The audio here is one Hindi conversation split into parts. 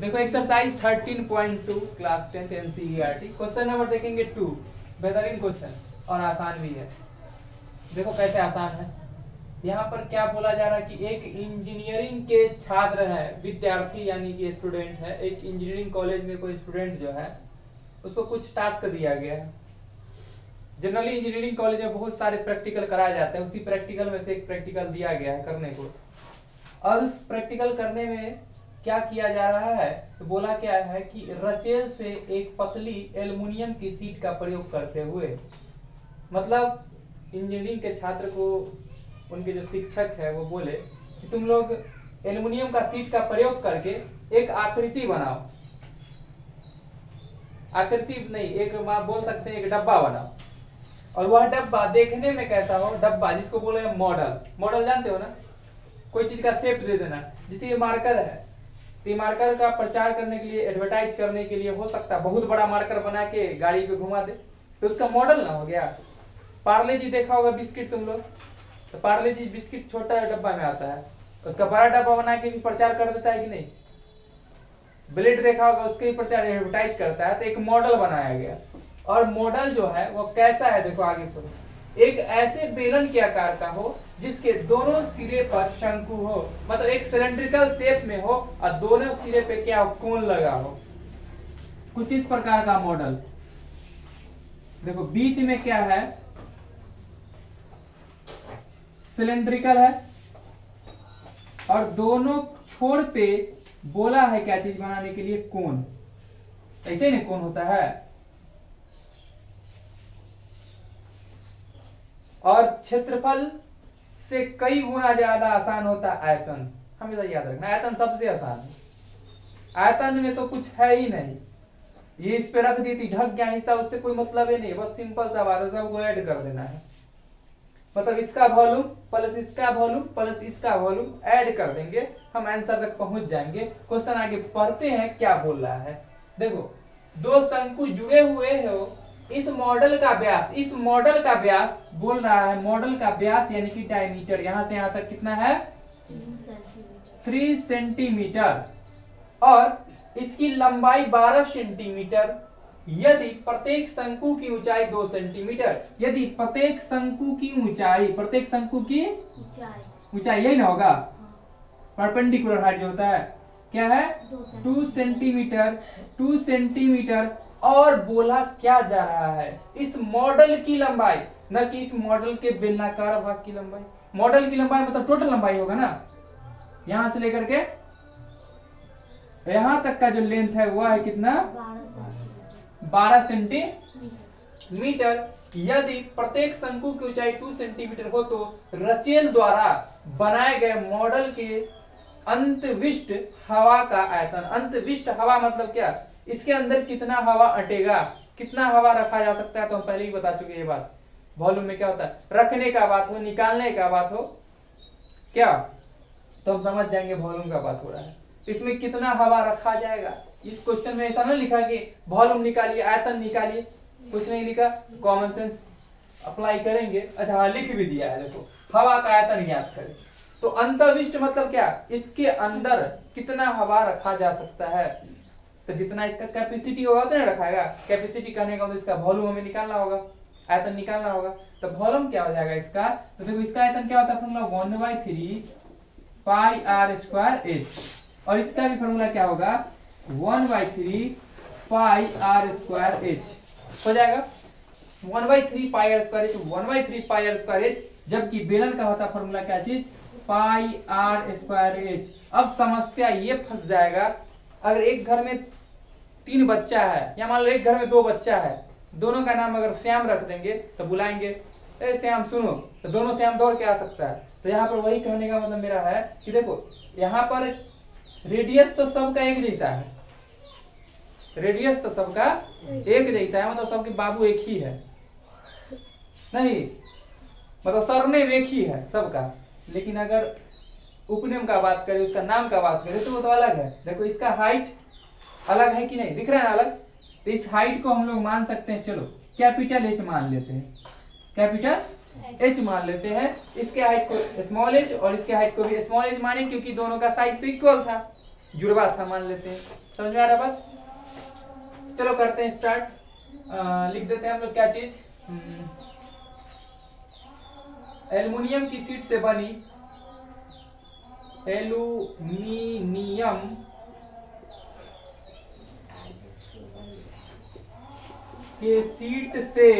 देखो exercise 13.2 class 10th NCERT question number देखेंगे टू बेहतरीन क्वेश्चन और आसान भी है। देखो कैसे आसान है। यहाँ पर क्या बोला जा रहा है कि एक इंजीनियरिंग के छात्र है, विद्यार्थी यानी कि स्टूडेंट है, एक इंजीनियरिंग कॉलेज में कोई स्टूडेंट जो है, उसको कुछ टास्क दिया गया है। जनरली इंजीनियरिंग कॉलेज में बहुत सारे प्रैक्टिकल कराए जाते हैं, उसी प्रैक्टिकल में से एक प्रैक्टिकल दिया गया है करने को। और उस प्रैक्टिकल करने में क्या किया जा रहा है? तो बोला क्या है कि रचेल से एक पतली एल्युमिनियम की सीट का प्रयोग करते हुए। मतलब इंजीनियरिंग के छात्र को उनके जो शिक्षक है, वो बोले कि तुम लोग एल्युमिनियम का सीट का प्रयोग करके एक आकृति बनाओ। आकृति नहीं, एक आप बोल सकते हैं, एक डब्बा बनाओ। और वह डब्बा देखने में कैसा हो? डब्बा, जिसको बोले मॉडल मॉडल जानते हो ना? कोई चीज़ का शेप दे देना जैसे ये मार्कर है। तो मार्कर का प्रचार करने के लिए एडवर्टाइज करने के लिए हो सकता है। बहुत बड़ा मार्कर बना के गाड़ी पे घुमा दे। तो उसका मॉडल ना हो गया। पार्ले जी देखा होगा बिस्किट तुम लोग? तो पार्ले जी बिस्किट छोटा डब्बा में आता है। उसका बड़ा डब्बा बना के भी प्रचार कर देता है कि नहीं? ब्लेड देखा होगा, उसके भी प्रचार एडवर्टाइज करता है। तो एक मॉडल बनाया गया। और मॉडल जो है, वो कैसा है, देखो आगे पढ़ो एक ऐसे बेलन के आकार का हो, जिसके दोनों सिरे पर शंकु हो? मतलब एक सिलेंड्रिकल शेप में हो और दोनों सिरे पे क्या हो, कोण लगा हो? कुछ इस प्रकार का मॉडल देखो, बीच में क्या है? सिलेंड्रिकल है। और दोनों छोर पे बोला है क्या चीज़ बनाने के लिए? कोण. ऐसे ही कोण होता है। और क्षेत्रफल से कई गुना ज़्यादा आसान होता आयतन। हमेशा याद रखना, आयतन सबसे आसान है। आयतन में तो कुछ है ही नहीं। ये इस पे रख दी थी, ढक गया हिस्सा उससे कोई मतलब ही नहीं, बस सिंपल सा बात है सबको ऐड कर देना है। मतलब इसका वॉल्यूम प्लस इसका वॉल्यूम प्लस इसका वॉल्यूम ऐड कर देंगे, हम आंसर तक पहुँच जाएँगे। क्वेश्चन आगे पढ़ते हैं, क्या बोल रहा है। देखो, दो शंकु जुड़े हुए हो इस मॉडल का व्यास इस मॉडल का व्यास बोल रहा है मॉडल का व्यास यानी कि डायमीटर यहाँ से यहाँ तक कितना है? थ्री सेंटीमीटर और इसकी लंबाई 12 सेंटीमीटर यदि प्रत्येक शंकु की ऊंचाई दो सेंटीमीटर यदि प्रत्येक शंकु की ऊंचाई प्रत्येक शंकु की ऊंचाई यही ना होगा? परपेंडिकुलर हाइट जो होता है क्या है? टू सेंटीमीटर टू सेंटीमीटर और बोला, क्या जा रहा है? इस मॉडल की लंबाई, न कि इस मॉडल के बेलनाकार भाग की लंबाई। मॉडल की लंबाई मतलब टोटल लंबाई होगा ना? यहाँ से लेकर के, यहाँ तक का जो लेंथ है, वह है कितना? बारह सेंटीमीटर। यदि प्रत्येक शंकु की ऊंचाई टू सेंटीमीटर हो तो रचेल द्वारा बनाए गए मॉडल के अंतविष्ट हवा का आयतन, अंतविष्ट हवा मतलब क्या? इसके अंदर कितना हवा अटेगा, कितना हवा रखा जा सकता है तो हम पहले ही बता चुके ये बात। वॉल्यूम में क्या होता है? रखने का बात हो, निकालने का बात हो, क्या? तो हम समझ जाएँगे वॉल्यूम का बात हो रहा है। इसमें कितना हवा रखा जाएगा? इस क्वेश्चन में ऐसा ना लिखा कि वॉल्यूम निकालिए, आयतन निकालिए। कुछ नहीं लिखा कॉमन सेंस अप्लाई करेंगे। अच्छा हाँ लिख भी दिया है, देखो। हवा का आयतन ज्ञात करें। तो अंतविष्ट मतलब क्या? इसके अंदर कितना हवा रखा जा सकता है? तो जितना इसका कैपेसिटी होगा, उतना रखाएगा। कैपेसिटी कहने का मतलब इसका वॉल्यूम हमें निकालना होगा, आयतन निकालना होगा। तो वॉल्यूम क्या हो जाएगा इसका? तो देखो इसका आयतन क्या होता है? Formula one by three pi r square h और इसका भी फॉर्मूला क्या होगा? One by three pi r square h हो जाएगा? One by three pi r square h one by three pi r square h जबकि बेलन का होता फॉर्मूला क्या चीज़? पाई आर स्क्वायर एच अब समस्या ये फंस जाएगा अगर एक घर में तीन बच्चा है, या मान लो एक घर में दो बच्चा है, दोनों का नाम अगर श्याम रख देंगे तो बुलाएँगे, ए, श्याम, सुनो। तो दोनों श्याम दौड़ के आ सकता है। तो यहाँ पर वही कहने का मतलब मेरा है कि देखो, यहाँ पर रेडियस तो सबका एक जैसा है। रेडियस तो सबका एक जैसा है मतलब सबके बाबू एक ही है। नहीं मतलब सरनेम एक ही है सबका। लेकिन अगर उपनेम का बात करें उसका नाम का बात करें तो वो तो अलग है। देखो इसका हाइट अलग है कि नहीं? दिख रहा है अलग? तो इस हाइट को हम लोग मान सकते हैं चलो कैपिटल एच मान लेते हैं। कैपिटल एच मान लेते हैं। इसके हाइट को स्मॉल एच और इसके हाइट को भी स्मॉल एच माने क्योंकि दोनों का साइज़ तो इक्वल था। जुड़वा था मान लेते हैं। समझ में आ रहा बात? चलो करते हैं स्टार्ट लिख देते हैं हम लोग क्या चीज़? हम्म, एल्युमिनियम की सीट से बनी एल्यूमिनियम के सीट से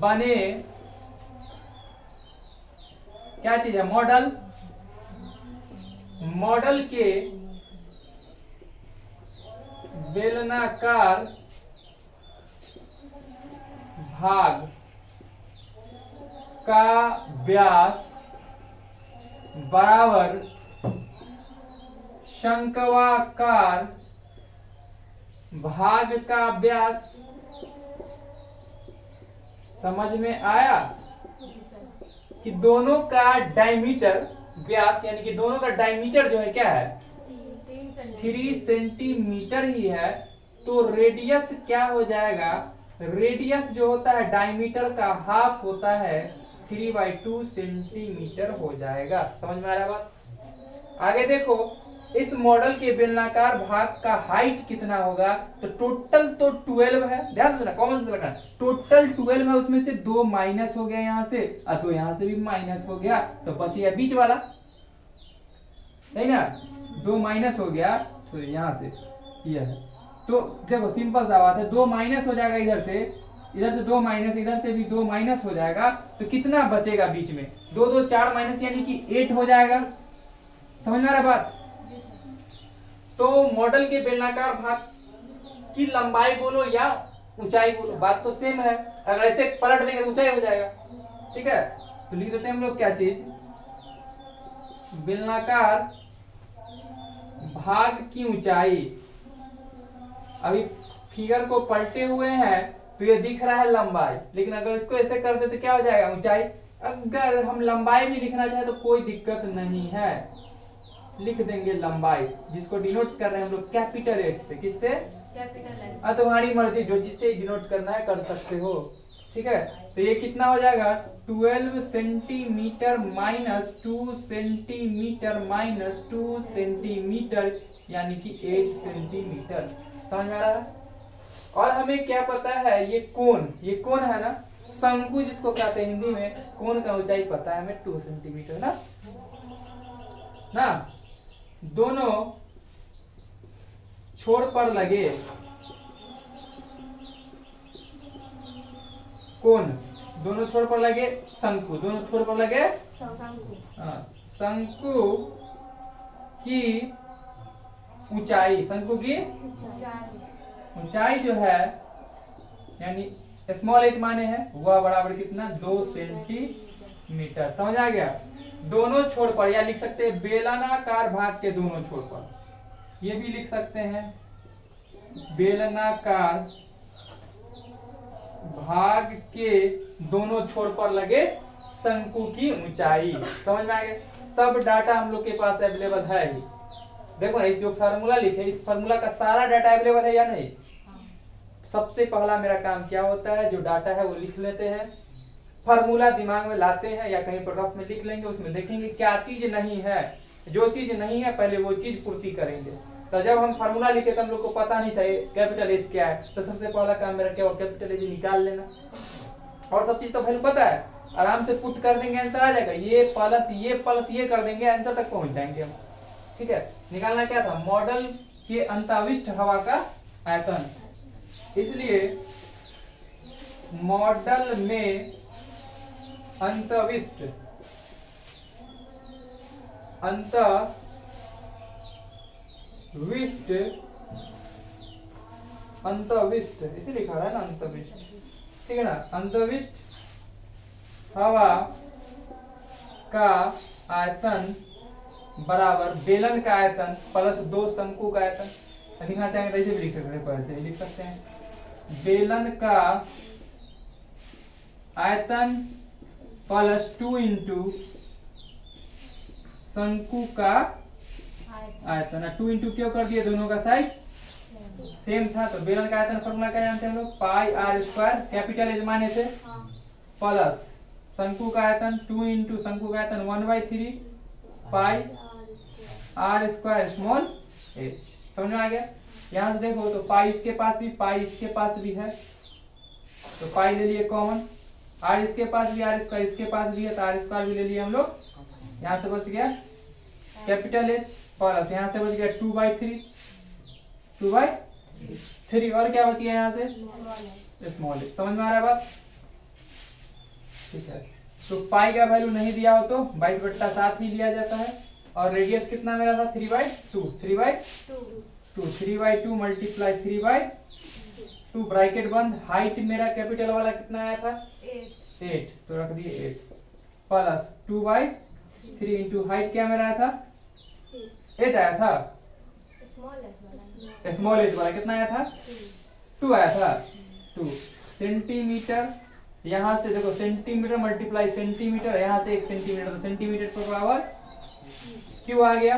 बने क्या चीज़ है? मॉडल। मॉडल के बेलनाकार भाग का व्यास बराबर शंकवाकार भाग का व्यास समझ में आया? कि दोनों का डायमीटर व्यास, यानी कि दोनों का डायमीटर जो है क्या है? थ्री सेंटीमीटर ही है। तो रेडियस क्या हो जाएगा? रेडियस जो होता है डायमीटर का हाफ़ होता है। थ्री बाई टू सेंटीमीटर हो जाएगा। समझ में आ रहा बात? आगे देखो, इस मॉडल के बेलनाकार भाग का हाइट कितना होगा? तो टोटल तो 12 है। ध्यान देना कॉमन से रखना। टोटल 12 है, उसमें से दो माइनस हो गया यहाँ से और तो यहाँ से भी माइनस हो गया। तो बच गया बीच वाला। नहीं ना? दो माइनस हो गया तो यहाँ से, यह है। तो देखो सिंपल सा बात है, दो माइनस हो जाएगा इधर से इधर से दो माइनस, इधर से भी दो माइनस हो जाएगा तो कितना बचेगा बीच में? दो दो, चार माइनस यानी कि एट हो जाएगा। समझ में आ रहा बात? तो मॉडल के बेलनाकार भाग की लंबाई बोलो या ऊंचाई बोलो, बात तो सेम है। अगर ऐसे पलट देंगे तो ऊंचाई हो जाएगा। ठीक है? तो लिख देते हैं हम लोग क्या चीज़? बेलनाकार भाग की ऊंचाई। अभी फिगर को पलटे हुए हैं। तो ये दिख रहा है लंबाई। लेकिन अगर इसको ऐसे कर दे तो क्या हो जाएगा? ऊंचाई। अगर हम लंबाई भी लिखना चाहे तो कोई दिक्कत नहीं है। लिख देंगे लंबाई जिसको डिनोट कर रहे हैं हम लोग कैपिटल एच से। किससे? हाँ तुम्हारी मर्ज़ी जो जिससे डिनोट करना है कर सकते हो। ठीक है? तो ये कितना हो जाएगा? 12 centimetre minus two centimetre minus two centimetre यानी कि 8 सेंटीमीटर समझ आ रहा है? और हमें क्या पता है ये कोण ये कोण है ना? शंकु जिसको कहते हैं हिंदी में कोण का ऊंचाई पता है हमें? टू सेंटीमीटर ना? ना? दोनों छोर पर लगे। कोण? दोनों छोर पर लगे शंकु। दोनों छोर पर लगे? हाँ, शंकु की ऊंचाई शंकु की ऊंचाई जो है, यानी स्मॉल एच माने है वह बराबर कितना? दो सेंटीमीटर समझ आ गया? दोनों छोर पर, या लिख सकते हैं, बेलनाकार भाग के दोनों छोर पर। ये भी लिख सकते हैं, बेलनाकार भाग के दोनों छोर पर लगे शंकु की ऊंचाई। समझ में आ गया? सब डाटा हम लोग के पास अवेलेबल है ही। देखो ना जो फार्मूला लिखे, इस फार्मूला का सारा डाटा अवेलेबल है या नहीं? सबसे पहला मेरा काम क्या होता है? जो डाटा है वो लिख लेते हैं। फार्मूला दिमाग में लाते हैं या कहीं पर रफ में लिख लेंगे, उसमें देखेंगे क्या चीज़ नहीं है। जो चीज़ नहीं है, पहले वो चीज़ पूर्ति करेंगे। तो जब हम फार्मूला लिखे तो हम लोग को पता नहीं था कैपिटल एज क्या है। तो सबसे पहला काम मेरा क्या हुआ? कैपिटल एज निकाल लेना। और सब चीज़ तो वैल्यू पता है, आराम से पुट कर देंगे, आंसर आ जाएगा। ये प्लस ये प्लस, ये कर देंगे, आंसर तक पहुँच जाएँगे हम। ठीक है? निकालना क्या था? मॉडल के अंताविष्ट हवा का आयतन। इसलिए मॉडल में अंतविष्ट अंतविष्ट अंतविष्ट, इसे लिखा है ना, अंतविष्ट। ठीक है ना? अंतविष्ट हवा का आयतन बराबर बेलन का आयतन प्लस दो शंकु का आयतन। लिखना चाहेंगे तो इसे भी लिख सकते हैं ही लिख सकते हैं। बेलन का आयतन प्लस टू इंटू शंकु का आयतन। टू इंटू क्यों कर दिए दोनों का साइज़ सेम था तो बेलन का आयतन फॉर्मूला क्या जानते हैं हम लोग? Pi R square capital H माने थे प्लस शंकु का आयतन टू इंटू शंकु का आयतन one by three pi R square small H समझ में आ गया? यहाँ से देखो तो पाई इसके पास भी, पाई इसके पास भी है। तो पाई ले लिए कॉमन आर इसके पास भी आर स्क्वायर इसके पास भी है तो आर स्क्वायर भी ले लिए हम लोग। यहाँ से बच गया कैपिटल एच प्लस यहाँ से बच गया two by three two by three और क्या बच गया यहाँ से? स्मॉल एच समझ में आ रहा है बात? ठीक है। तो पाई का वैल्यू नहीं दिया हो तो बाईस बट्टा सात ही लिया जाता है। और रेडियस कितना मेरा था? Three by two three by two three by two multiply three by two bracket बंद हाइट मेरा कैपिटल वाला कितना आया था? एट तो रख दिए eight plus two by three into height क्या मेरा आया था? एट आया था? स्मॉल एज वाला। कितना आया था? टू आया था। टू सेंटीमीटर यहाँ से देखो सेंटीमीटर मल्टीप्लाई सेंटीमीटर यहाँ से एक सेंटीमीटर तो सेंटीमीटर पर बराबर क्यों आ गया।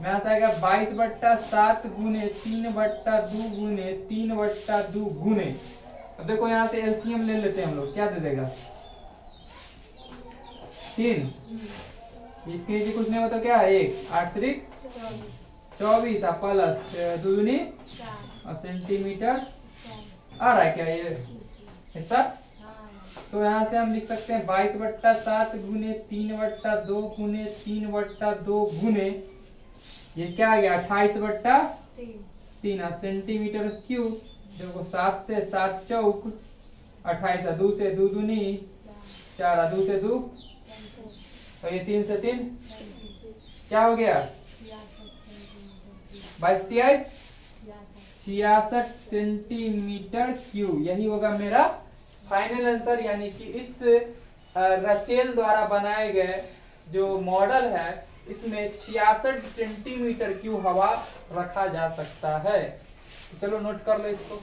यहाँ से आएगा बाईस बट्टा सात गुने तीन बट्टा दो गुने तीन बट्टा दो गुने। अब देखो यहाँ से एलसीएम ले लेते हैं हम लोग। क्या दे देगा? तीन। इसके नीचे कुछ नहीं होता क्या? एक, आठ त्रिक चौबीस। प्लस दूनी और सेंटीमीटर आ रहा है क्या ये? हिस्सा? तो यहाँ से हम लिख सकते हैं बाईस बट्टा सात गुने तीन बट्टा दो गुने तीन बट्टा दो गुने। ये क्या आ गया? अट्ठाईस बट्टा तीन। सेंटीमीटर क्यूब देखो सात से सात चौक। अट्ठाईस दो से दो दूनी। चार दो से दो। और ये तीन से तीन? क्या हो गया? बाईस छियासठ सेंटीमीटर क्यूब यही होगा मेरा फाइनल आंसर यानी कि इस रचेल द्वारा बनाए गए जो मॉडल है इसमें छियासठ सेंटीमीटर क्यूब हवा रखा जा सकता है। तो चलो नोट कर लो इसको।